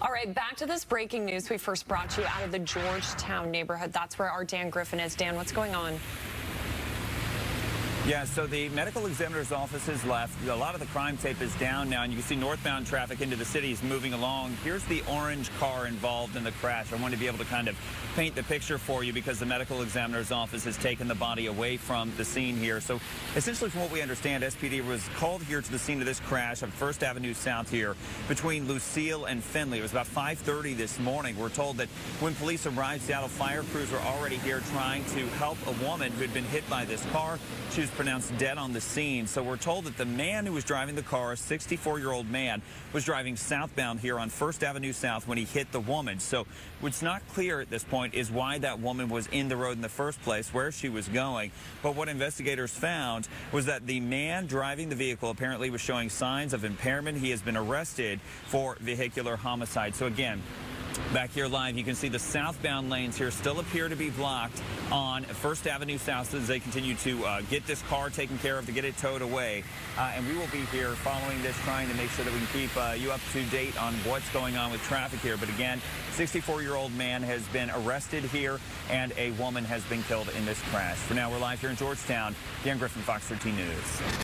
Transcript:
All right, back to this breaking news we first brought you out of the Georgetown neighborhood. That's where our Dan Griffin is. Dan, what's going on? Yeah, so the medical examiner's office has left. A lot of the crime tape is down now, and you can see northbound traffic into the city is moving along. Here's the orange car involved in the crash. I want to be able to kind of paint the picture for you because the medical examiner's office has taken the body away from the scene here. So essentially, from what we understand, SPD was called here to the scene of this crash on First Avenue South here between Lucile and Findlay. It was about 5.30 this morning. We're told that when police arrived, Seattle fire crews were already here trying to help a woman who had been hit by this car. She was pronounced dead on the scene. So we're told that the man who was driving the car, a 64-year-old man, was driving southbound here on First Avenue South when he hit the woman. So what's not clear at this point is why that woman was in the road in the first place, where she was going. But what investigators found was that the man driving the vehicle apparently was showing signs of impairment. He has been arrested for vehicular homicide. So again, Back here live, you can see the southbound lanes here still appear to be blocked on First Avenue South as they continue to uh, get this car taken care of to get it towed away. Uh, and we will be here following this, trying to make sure that we can keep uh, you up to date on what's going on with traffic here. But again, 64-year-old man has been arrested here, and a woman has been killed in this crash. For now, we're live here in Georgetown. Dan Griffin, Fox 13 News.